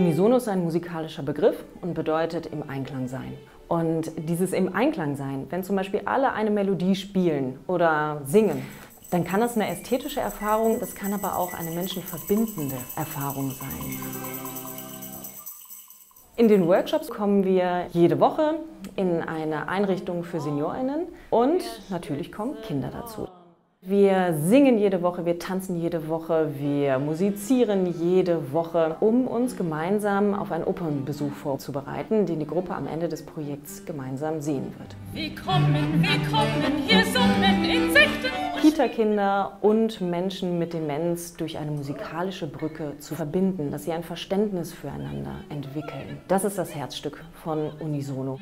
Unisono ist ein musikalischer Begriff und bedeutet im Einklang sein. Und dieses im Einklang sein, wenn zum Beispiel alle eine Melodie spielen oder singen, dann kann das eine ästhetische Erfahrung, das kann aber auch eine menschenverbindende Erfahrung sein. In den Workshops kommen wir jede Woche in eine Einrichtung für Seniorinnen und natürlich kommen Kinder dazu. Wir singen jede Woche, wir tanzen jede Woche, wir musizieren jede Woche, um uns gemeinsam auf einen Opernbesuch vorzubereiten, den die Gruppe am Ende des Projekts gemeinsam sehen wird. Willkommen, willkommen, hier summen Insekten. Kita-Kinder und Menschen mit Demenz durch eine musikalische Brücke zu verbinden, dass sie ein Verständnis füreinander entwickeln. Das ist das Herzstück von Unisono.